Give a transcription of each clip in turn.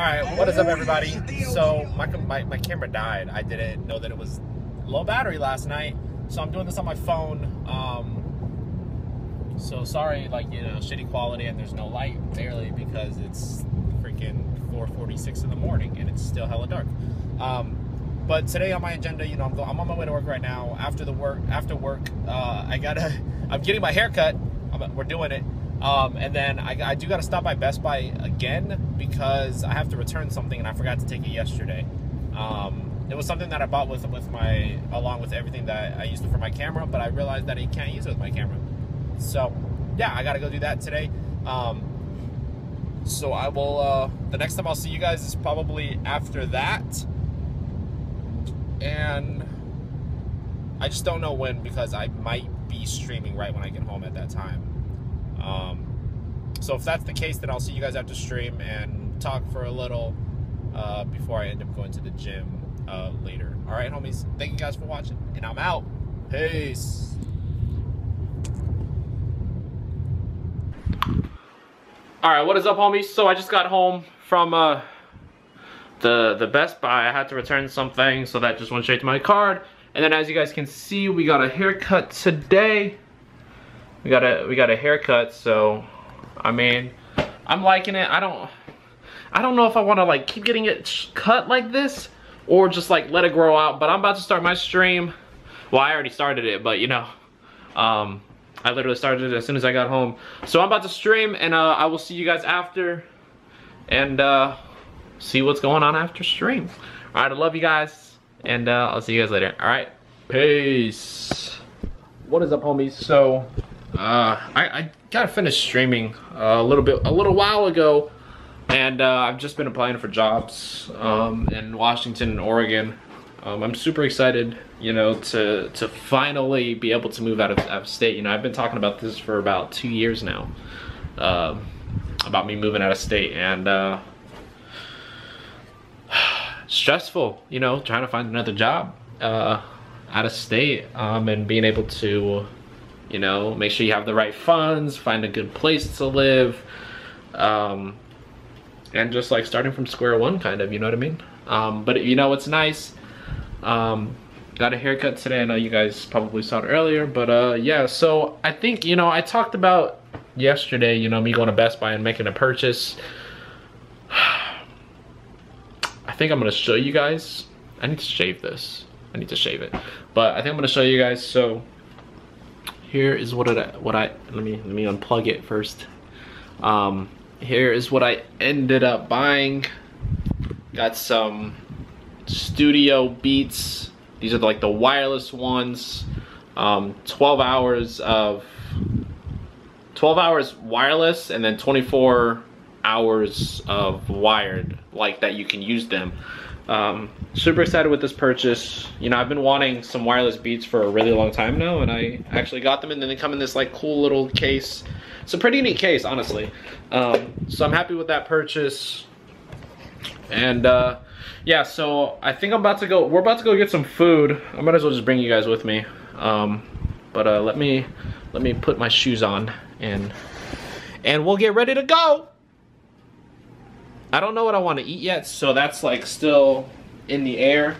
Alright, what is up everybody? So my, my, my camera died. I didn't know that it was low battery last night. So I'm doing this on my phone. Um, so sorry, like, you know, shitty quality and there's no light, barely, because it's freaking 4.46 in the morning and it's still hella dark. Um, but today on my agenda, you know, I'm, I'm on my way to work right now. After the work, after work, uh, I gotta, I'm getting my hair cut. I'm, we're doing it. Um, and then I, I do got to stop by Best Buy again because I have to return something and I forgot to take it yesterday. Um, it was something that I bought with with my along with everything that I used for my camera, but I realized that I can't use it with my camera. So yeah, I got to go do that today. Um, so I will. Uh, the next time I'll see you guys is probably after that, and I just don't know when because I might be streaming right when I get home at that time. Um, so if that's the case, then I'll see you guys after stream and talk for a little uh, before I end up going to the gym uh, later. All right, homies. Thank you guys for watching, and I'm out. Peace. All right, what is up, homies? So I just got home from uh, the the Best Buy. I had to return something, so that just went straight to my card. And then as you guys can see, we got a haircut today we got a we got a haircut so I mean I'm liking it. I don't I don't know if I want to like keep getting it cut like this or just like let it grow out but I'm about to start my stream. Well I already started it but you know um I literally started it as soon as I got home. So I'm about to stream and uh, I will see you guys after and uh, see what's going on after stream. All right I love you guys and uh, I'll see you guys later. All right peace. What is up homies? So uh, I, I got finished streaming a little bit, a little while ago, and uh, I've just been applying for jobs um, in Washington and Oregon. Um, I'm super excited, you know, to to finally be able to move out of, out of state. You know, I've been talking about this for about two years now, uh, about me moving out of state, and uh, stressful. You know, trying to find another job uh, out of state um, and being able to you know make sure you have the right funds find a good place to live um, and just like starting from square one kind of you know what i mean? Um, but you know what's nice? Um, got a haircut today. I know you guys probably saw it earlier but uh, yeah so i think you know i talked about yesterday you know me going to best buy and making a purchase. I think i'm gonna show you guys. I need to shave this. I need to shave it. But i think i'm gonna show you guys so here is what I, what I, let me, let me unplug it first. Um, here is what I ended up buying. Got some Studio Beats. These are like the wireless ones. Um, 12 hours of, 12 hours wireless and then 24 hours of wired, like that you can use them. Um, super excited with this purchase. You know, I've been wanting some wireless beats for a really long time now, and I actually got them, and then they come in this like cool little case. It's a pretty neat case, honestly. Um, so I'm happy with that purchase. And uh, yeah, so I think I'm about to go, we're about to go get some food. I might as well just bring you guys with me. Um, but uh, let me, let me put my shoes on and, and we'll get ready to go. I don't know what I want to eat yet, so that's like still in the air.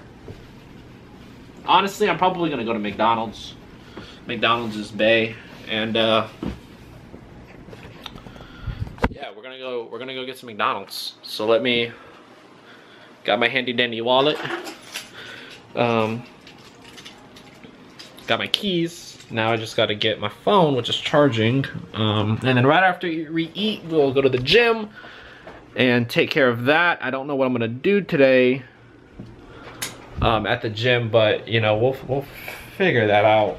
Honestly, I'm probably gonna go to McDonald's. McDonald's is Bae, and uh, yeah, we're gonna go. We're gonna go get some McDonald's. So let me. Got my handy dandy wallet. Um, got my keys. Now I just got to get my phone, which is charging. Um, and then right after we eat, we'll go to the gym and take care of that. I don't know what I'm gonna do today um, at the gym, but you know, we'll, we'll figure that out.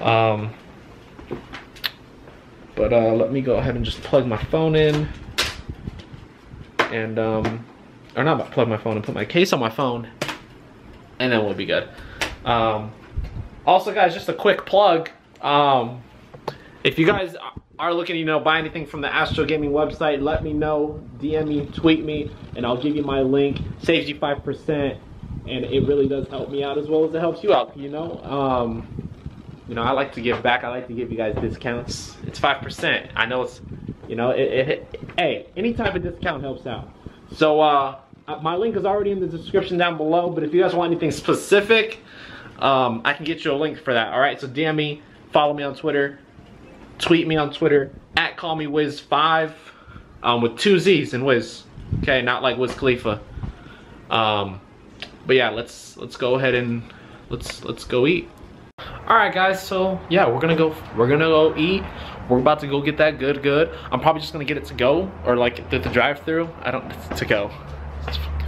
Um, but uh, let me go ahead and just plug my phone in and, um, or not plug my phone and put my case on my phone and then we'll be good. Um, also guys, just a quick plug. Um, if you guys are looking you know buy anything from the Astro Gaming website, let me know, DM me, tweet me, and I'll give you my link. Saves you five percent, and it really does help me out as well as it helps you out. You know, um, you know I like to give back. I like to give you guys discounts. It's five percent. I know it's, you know, it, it, it, hey, any type of discount helps out. So uh, my link is already in the description down below, but if you guys want anything specific, um, I can get you a link for that. All right, so DM me, follow me on Twitter, tweet me on Twitter, at call me Wizz5, um, with two Z's in Wizz. Okay, not like Wiz Khalifa. Um, but yeah, let's let's go ahead and let's let's go eat. All right, guys. So yeah, we're gonna go. We're gonna go eat. We're about to go get that good, good. I'm probably just gonna get it to go or like the, the drive-through. I don't to go.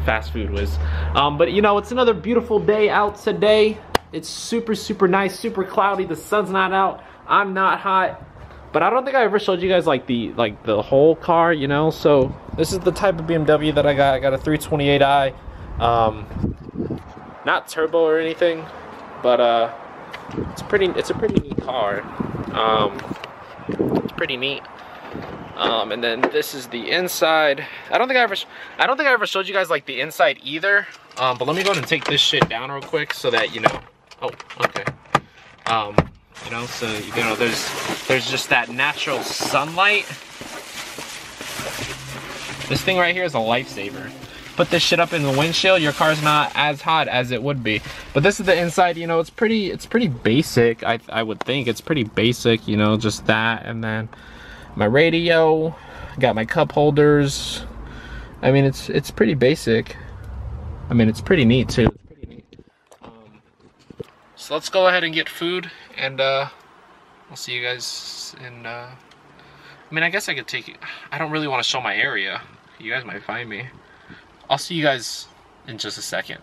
Fast food Wizz. Um, but you know, it's another beautiful day out today. It's super, super nice, super cloudy. The sun's not out. I'm not hot. But I don't think I ever showed you guys like the like the whole car, you know. So this is the type of BMW that I got. I got a 328i, um, not turbo or anything, but uh, it's pretty. It's a pretty neat car. Um, it's pretty neat. Um, and then this is the inside. I don't think I ever, I don't think I ever showed you guys like the inside either. Um, but let me go ahead and take this shit down real quick so that you know. Oh, okay. Um, you know, so you know, there's there's just that natural sunlight. This thing right here is a lifesaver. Put this shit up in the windshield, your car's not as hot as it would be. But this is the inside, you know, it's pretty it's pretty basic. I I would think it's pretty basic, you know, just that and then my radio, got my cup holders. I mean, it's it's pretty basic. I mean, it's pretty neat too. Um, so let's go ahead and get food, and uh, I'll see you guys in. Uh, I mean, I guess I could take. I don't really want to show my area. You guys might find me. I'll see you guys in just a second.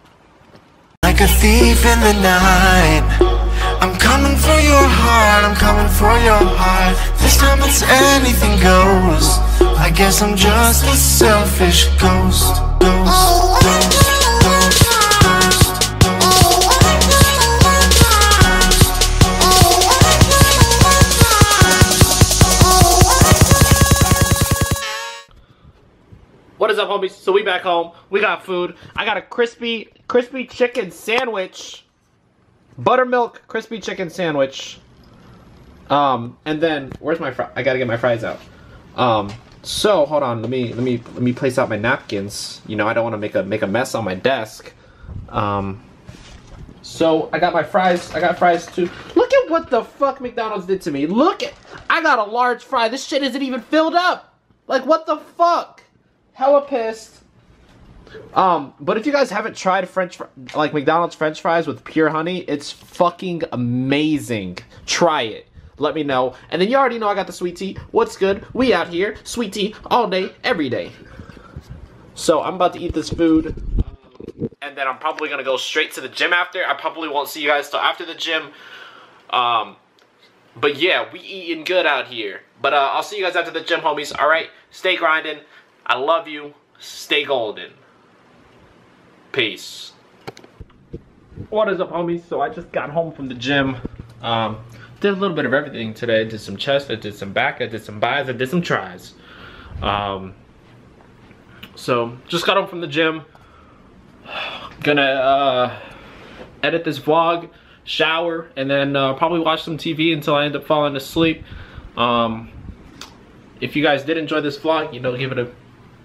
Like a thief in the night. I'm coming for your heart, I'm coming for your heart This time it's anything goes I guess I'm just a selfish Ghost, ghost, homies? So we back home. We got food. I got a crispy, crispy chicken sandwich. Buttermilk crispy chicken sandwich. Um, and then where's my fry? I gotta get my fries out. Um, so hold on. Let me let me let me place out my napkins. You know, I don't want to make a make a mess on my desk. Um, so I got my fries. I got fries too. Look at what the fuck McDonald's did to me. Look at. I got a large fry. This shit isn't even filled up. Like what the fuck? Hella pissed. Um, but if you guys haven't tried French, fr- like McDonald's French fries with pure honey, it's fucking amazing. Try it. Let me know. And then you already know I got the sweet tea. What's good? We out here, sweet tea all day, every day. So I'm about to eat this food, and then I'm probably gonna go straight to the gym after. I probably won't see you guys till after the gym. Um, but yeah, we eating good out here. But uh, I'll see you guys after the gym, homies. All right, stay grinding. I love you. Stay golden. Peace. What is up, homies? So I just got home from the gym. Um, did a little bit of everything today. Did some chest, I did some back, I did some bis, I did some tris. Um, so just got home from the gym. Gonna uh, edit this vlog, shower, and then uh, probably watch some TV until I end up falling asleep. Um, if you guys did enjoy this vlog, you know, give it a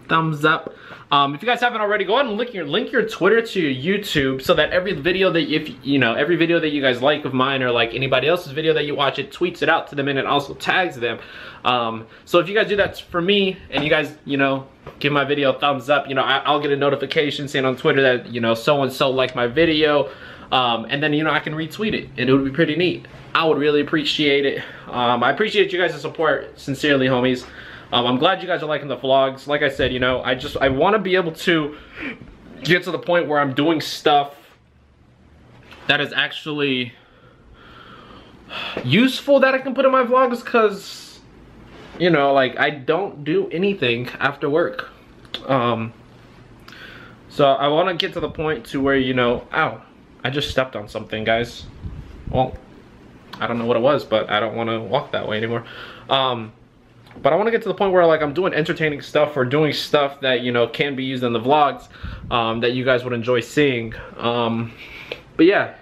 thumbs up. Um, if you guys haven't already, go ahead and link your link your Twitter to your YouTube so that every video that if you know every video that you guys like of mine or like anybody else's video that you watch, it tweets it out to them and it also tags them. Um, so if you guys do that for me and you guys you know give my video a thumbs up, you know I, will get a notification saying on Twitter that you know so and so liked my video, um, and then you know I can retweet it and it would be pretty neat. I would really appreciate it. Um, I appreciate you guys' support sincerely, homies. Um, I'm glad you guys are liking the vlogs. Like I said, you know, I just, I want to be able to get to the point where I'm doing stuff that is actually useful that I can put in my vlogs because, you know, like I don't do anything after work. Um, so I want to get to the point to where, you know, ow, I just stepped on something, guys. Well, I don't know what it was, but I don't want to walk that way anymore. Um, but I want to get to the point where like I'm doing entertaining stuff or doing stuff that, you know, can be used in the vlogs um, that you guys would enjoy seeing. Um, but yeah.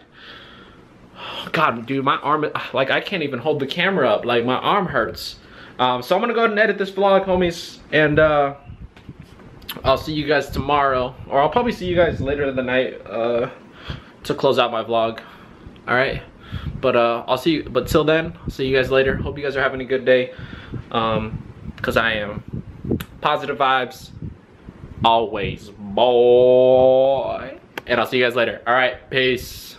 God, dude, my arm, like I can't even hold the camera up. Like my arm hurts. Um, so I'm going to go ahead and edit this vlog, homies. And uh, I'll see you guys tomorrow. Or I'll probably see you guys later in the night uh, to close out my vlog. All right but uh, I'll see you, but till then, see you guys later. Hope you guys are having a good day. Um, because I am. Positive vibes, always, boy. And I'll see you guys later. All right, peace.